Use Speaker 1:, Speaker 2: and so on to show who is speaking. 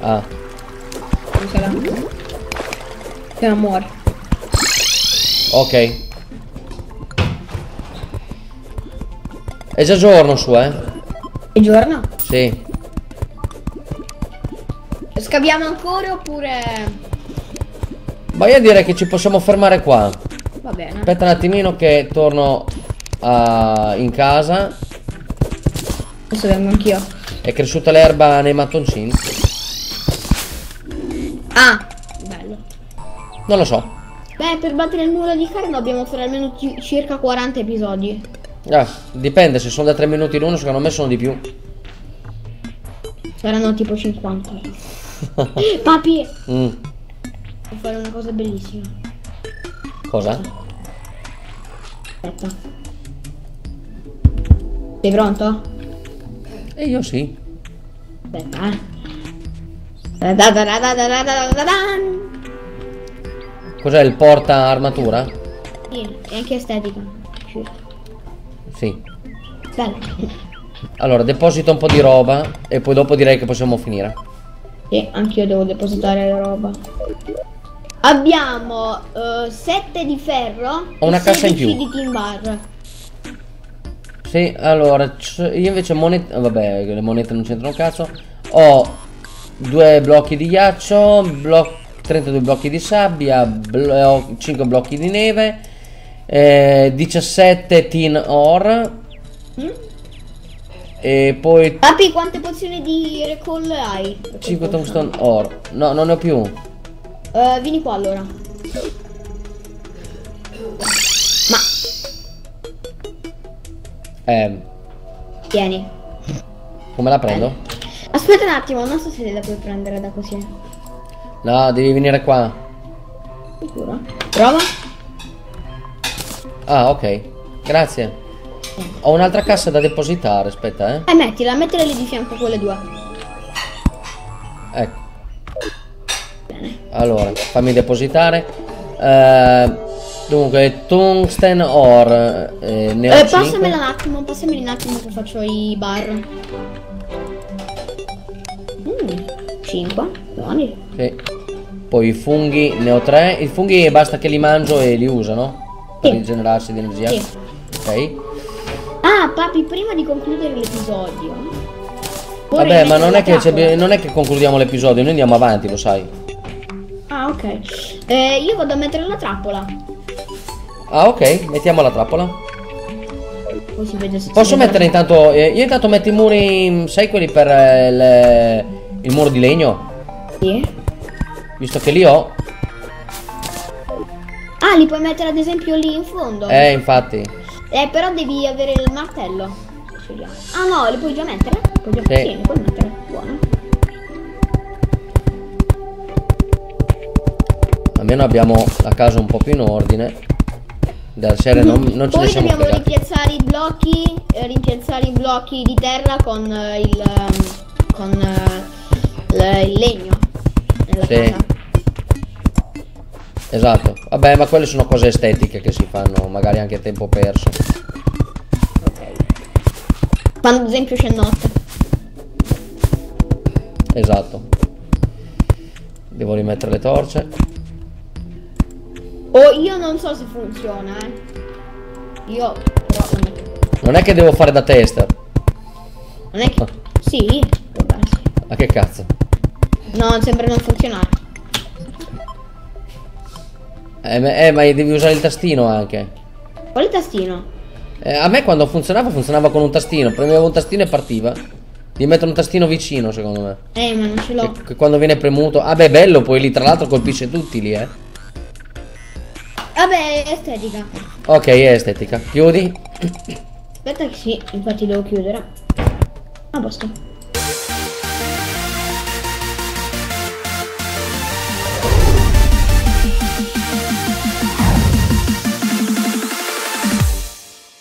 Speaker 1: Ah.
Speaker 2: Non sarà. Se non muore.
Speaker 1: Ok. È già giorno su, eh?
Speaker 2: È giorno?
Speaker 1: Sì.
Speaker 2: Scaviamo ancora oppure...
Speaker 1: Ma io direi che ci possiamo fermare qua.
Speaker 2: Va bene.
Speaker 1: Aspetta un attimino che torno a- in casa.
Speaker 2: Adesso vengo anch'io.
Speaker 1: È cresciuta l'erba nei mattoncini?
Speaker 2: Ah! Bello.
Speaker 1: Non lo so.
Speaker 2: Beh, per battere il muro di carne dobbiamo fare almeno ci- circa 40 episodi.
Speaker 1: Ah, dipende, se sono da 3 minuti l'uno, secondo me sono di più.
Speaker 2: Saranno tipo 50. Papi!
Speaker 1: Mm,
Speaker 2: Devo fare una cosa bellissima.
Speaker 1: Cosa?
Speaker 2: Aspetta. Sei pronto?
Speaker 1: E io sì.
Speaker 2: Aspetta, eh.
Speaker 1: Cos'è il porta armatura?
Speaker 2: Sì, è anche estetica. Sì. Bello.
Speaker 1: Allora, deposito un po' di roba e poi dopo direi che possiamo finire.
Speaker 2: Sì, anch'io devo depositare la roba. Abbiamo eh, 7 uh, di ferro.
Speaker 1: Ho una cassa in più.
Speaker 2: di timbar.
Speaker 1: Sì, allora, io invece monete... Vabbè, le monete non c'entrano cazzo. Ho due blocchi di ghiaccio, blo- 32 blocchi di sabbia, bl- ho 5 blocchi di neve, eh, 17 tin ore
Speaker 2: Mm?
Speaker 1: e poi
Speaker 2: Papi, quante pozioni di recall hai?
Speaker 1: 5 tungstone ore. No, non ne ho più.
Speaker 2: Eh, vieni qua allora. Ma,
Speaker 1: Eh,
Speaker 2: tieni.
Speaker 1: come la prendo?
Speaker 2: Aspetta un attimo, non so se la puoi prendere da così.
Speaker 1: No, devi venire qua.
Speaker 2: Sicuro? Prova?
Speaker 1: Ah, ok. Grazie. Ho un'altra cassa da depositare, aspetta, eh.
Speaker 2: Eh, mettila, mettila lì di fianco quelle due.
Speaker 1: Ecco. Allora, fammi depositare. Eh, dunque, tungsten ore. Eh, ne ho
Speaker 2: Eh, passamela un attimo, passameli un attimo che faccio i bar. 5, buoni.
Speaker 1: Sì. Poi i funghi, ne ho tre. I funghi basta che li mangio e li uso, no? Per
Speaker 2: Sì.
Speaker 1: rigenerarsi di energia.
Speaker 2: Sì.
Speaker 1: Ok.
Speaker 2: Ah, papi, prima di concludere l'episodio.
Speaker 1: Vabbè, ma non è, che non è che concludiamo l'episodio, noi andiamo avanti, lo sai.
Speaker 2: Ah, ok. Eh, io vado a mettere la trappola.
Speaker 1: Ah, ok, mettiamo la trappola. Posso mettere intanto. eh, io intanto metto i muri. Sai quelli per eh, il, il muro di legno?
Speaker 2: Sì.
Speaker 1: Visto che li ho.
Speaker 2: Ah, li puoi mettere ad esempio lì in fondo.
Speaker 1: Eh, infatti.
Speaker 2: Eh, però devi avere il martello. Ah no, li puoi già mettere? Puoi già...
Speaker 1: Sì.
Speaker 2: Sì, li puoi mettere. Buono.
Speaker 1: Almeno abbiamo la casa un po' più in ordine. Della serie non, non ce ne
Speaker 2: Poi
Speaker 1: siamo
Speaker 2: dobbiamo rimpiazzare i blocchi, eh, rimpiazzare i blocchi di terra con eh, il ehm, con eh, il legno nella
Speaker 1: Sì.
Speaker 2: casa.
Speaker 1: Esatto. Vabbè, ma quelle sono cose estetiche che si fanno, magari anche a tempo perso.
Speaker 2: Ok. Quando ad esempio c'è notte.
Speaker 1: Esatto. Devo rimettere le torce.
Speaker 2: O io non so se funziona, eh. Io però lo metto.
Speaker 1: Non è che devo fare da tester.
Speaker 2: Non è che. Sì, può darsi.
Speaker 1: Ma che cazzo?
Speaker 2: No, sembra non funzionare.
Speaker 1: Eh, ma eh, ma devi usare il tastino anche.
Speaker 2: Quale tastino?
Speaker 1: Eh, a me quando funzionava, funzionava con un tastino. Prendevo un tastino e partiva. Devi mettere un tastino vicino, secondo me.
Speaker 2: Eh, ma non ce l'ho.
Speaker 1: Che, che quando viene premuto. Ah, beh, bello, poi lì tra l'altro colpisce tutti lì, eh.
Speaker 2: Vabbè, è estetica.
Speaker 1: Ok, è estetica. Chiudi.
Speaker 2: Aspetta che sì, infatti devo chiudere. A posto.